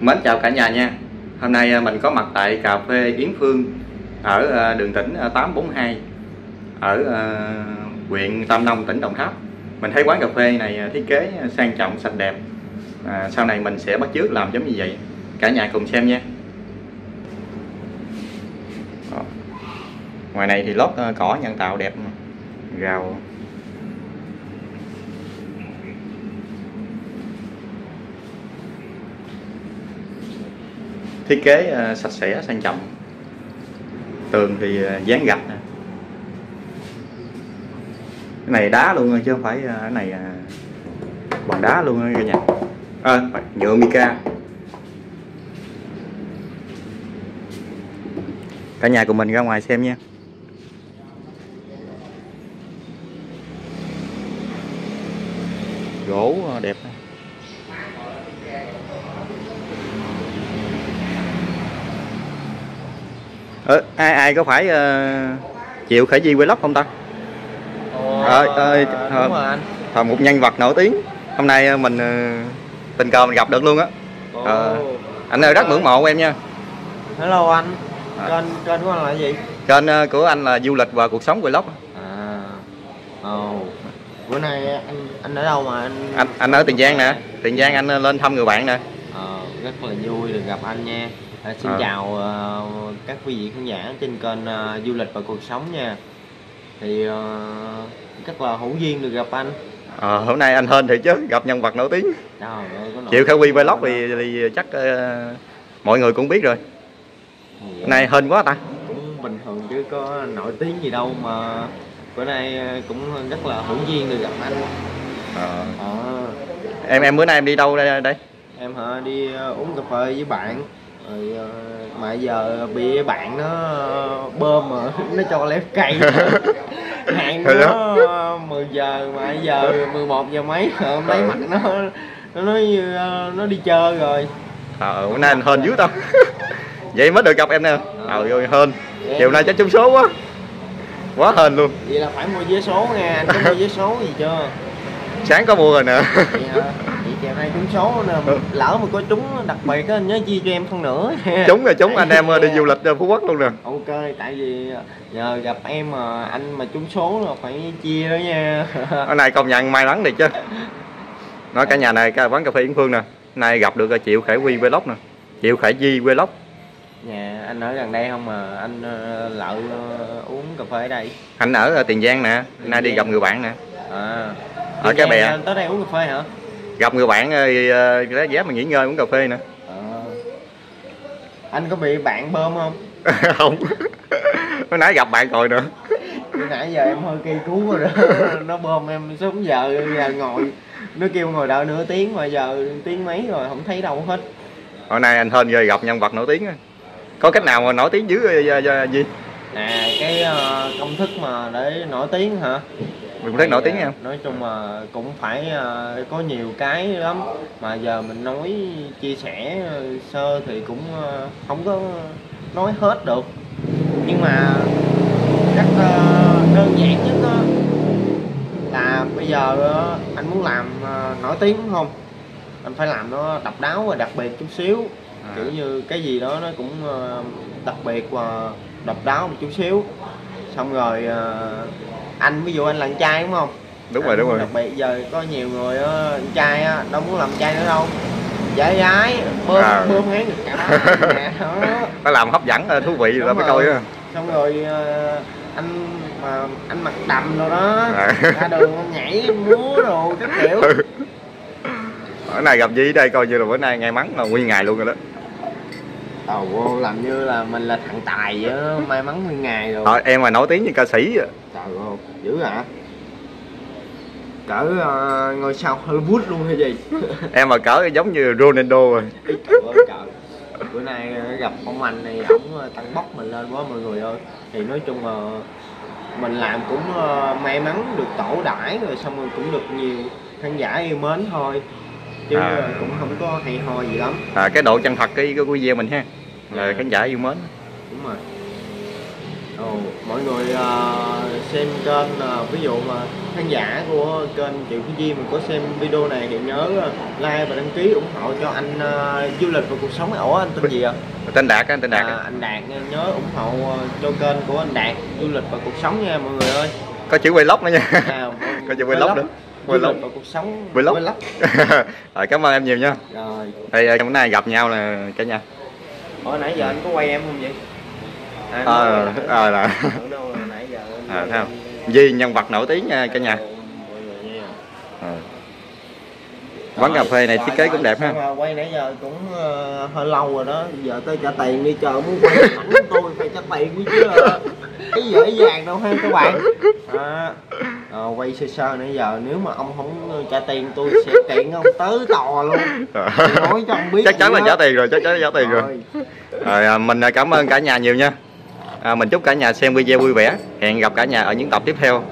Mến chào cả nhà nha. Hôm nay à, mình có mặt tại cà phê Yến Phương Ở à, đường tỉnh à, 842 Ở huyện Tam Nông, tỉnh Đồng Tháp. Mình thấy quán cà phê này thiết kế sang trọng, sạch đẹp. À, Sau này mình sẽ bắt chước làm giống như vậy. Cả nhà cùng xem nha. Đó. Ngoài này thì lót cỏ nhân tạo đẹp. Rào. Thiết kế ờ, sạch sẽ sang trọng. Tường thì ờ, dán gạch nè. Cái này đá luôn chứ không phải ờ, cái này bằng đá luôn cả nhà. À, nhựa mica. Cả nhà cùng mình ra ngoài xem nha. Gỗ đẹp Ờ, ai ai có phải ờ, chịu khởi di vlog không ta? Ờ, ờ, đúng ờ. rồi anh. Ờ, một nhân vật nổi tiếng. Hôm nay ờ, mình ờ, tình cờ mình gặp được luôn á. Ờ. Anh ơi rất ngưỡng mộ em nha. Hello anh. À. kênh kênh của anh là gì? Kênh ờ, của anh là du lịch và cuộc sống vlog à. Ồ. Bữa nay anh anh ở đâu mà anh anh anh ở tiền giang nè. Tiền giang. anh ờ, lên thăm người bạn nè. Ờ, rất là vui được gặp anh nha à, xin Ờ. chào ờ, các quý vị khán giả trên kênh ờ, du lịch và cuộc sống nha. Thì ờ, rất là hữu duyên được gặp anh. Ờ, hôm nay anh hên thiệt chứ gặp nhân vật nổi tiếng. Trời ơi có nổi chịu khởi quy vlog thì, thì chắc ờ, mọi người cũng biết rồi. Thì, hôm nay hên quá ta. cũng bình thường chứ có nổi tiếng gì đâu mà bữa nay cũng rất là hữu duyên được gặp anh. Ờ. Ờ, em em bữa nay em đi đâu đây đây? Em hả đi uống cà phê với bạn rồi ờ, mà giờ bị bạn nó ờ, bơm mà nó cho lép cây. Hạn nó ờ, 10 giờ mà giờ 11 giờ mấy hôm lấy. Ờ. mặt nó nó nói như ờ, nó đi chơi rồi. Ờ bữa nay anh hên dữ tao. Vậy mới được gặp em nè. Trời ơi hên. Chiều nay chắc trúng số quá. Quá hên luôn. Vậy là phải mua vé số nha anh có mua vé số gì chưa? Sáng có mua rồi nè vậy chiều nay trúng số nè Ừ. lỡ mà có trúng đặc biệt á nhớ chia cho em nửa nha. chúng rồi chúng anh em Tại đi du lịch ờ, phú quốc luôn nè. Ok tại vì nhờ gặp em mà anh mà trúng số là phải chia đó nha. Hôm nay công nhận may mắn thiệt chứ. Nói cả nhà này cái quán cà phê Yến Phương nè. Nay gặp được ờ, Triệu Khải Quy vlog nè. Triệu Khải Di vlog. Nhà anh ở gần đây không mà anh ờ, lợ ờ, uống cà phê ở đây? Anh ở ờ, Tiền Giang nè. Nay đi gặp người bạn nè. À. Ở Tiền cái Giang bè. tới đây uống cà phê hả gặp người bạn ờ, thì lát ghé mà nghỉ ngơi uống cà phê nè Ờ. anh có bị bạn bơm không? Không. Mới nãy gặp bạn rồi nữa. Hồi nãy giờ em hơi cây cứu rồi đó. Nó bơm em xuống giờ giờ ngồi. Nó kêu ngồi đợi nửa tiếng mà giờ tiếng mấy rồi không thấy đâu hết. Hôm nay anh hên rồi gặp nhân vật nổi tiếng có cách nào mà nổi tiếng dữ gì? À cái công thức mà để nổi tiếng hả mình cũng thấy nổi tiếng à, không nói chung là cũng phải ờ, có nhiều cái lắm. Mà giờ mình nói chia sẻ ờ, sơ thì cũng ờ, không có nói hết được. Nhưng mà rất ờ, đơn giản nhất là bây giờ anh muốn làm nổi tiếng đúng không? Anh phải làm nó độc đáo và đặc biệt chút xíu. À. kiểu như cái gì đó nó cũng đặc biệt và độc đáo một chút xíu. Xong rồi anh ví dụ anh là con trai đúng không? Đúng rồi Anh đúng rồi. Đặc biệt giờ có nhiều người á con trai á đâu muốn làm trai nữa đâu. Dễ gái bơm À. bơm được cả. Đó nè, đó. Phải làm hấp dẫn ờ, thú vị rồi Đúng mới rồi. coi á. Xong rồi ờ, anh mà anh mặc đầm rồi đó À. ra đường nhảy múa đồ các kiểu. Bữa nay gặp ở đây coi như là bữa nay ngay mắn là nguyên ngày luôn rồi đó Ồ, vô làm như là mình là thằng tài vậy đó, may mắn nguyên ngày rồi Thôi, em mà nổi tiếng như ca sĩ á. Trời ơi, dữ hả? Cỡ ờ, ngôi sao Hollywood luôn hay gì? em mà cỡ giống như Ronaldo rồi Ý, Trời ơi trời Bữa nay ờ, gặp ông anh này, ổng ờ, tăng bốc mình lên quá mọi người ơi Thì nói chung là mình làm cũng ờ, may mắn được tổ đãi rồi xong rồi cũng được nhiều khán giả yêu mến thôi Chứ À. ờ, cũng không có hay ho gì lắm à, cái độ chân thật cái, cái video mình ha là Dạ. khán giả yêu mến Đúng rồi Ồ, mọi người ờ, xem kênh ờ, ví dụ mà khán giả của kênh Triệu Phi Di mà có xem video này thì nhớ like và đăng ký ủng hộ cho anh ờ, du lịch và cuộc sống ủa anh tên gì ạ? tên đạt á anh tên đạt À, anh Đạt nhớ ủng hộ cho kênh của anh Đạt du lịch và cuộc sống nha mọi người ơi. có chữ vlog nữa nha À, có chữ vlog nữa du vlog lịch và cuộc sống Vlog. vlog. rồi cảm ơn em nhiều nha Rồi, thì à, hôm nay gặp nhau là cả nhà Ủa nãy giờ anh có quay em không vậy? À, ờ ờ là nãy giờ À, thấy không? Di nhân vật nổi tiếng nha cả nhà. Ờ. quán cà phê này thiết kế cũng đẹp ha quay nãy giờ cũng ờ, hơi lâu rồi đó giờ tới trả tiền đi chờ muốn quay ảnh tôi phải trả tiền chứ cái dễ dàng đâu ha các bạn à, ờ, quay sơ sơ nãy giờ nếu mà ông không trả tiền tôi sẽ kiện ông tới tòa luôn. Nói cho ông biết chắc chắn là trả tiền rồi chắc chắn là trả tiền rồi. Rồi. rồi à, mình à, cảm ơn cả nhà nhiều nha. À, mình chúc cả nhà xem video vui vẻ. Hẹn gặp cả nhà ở những tập tiếp theo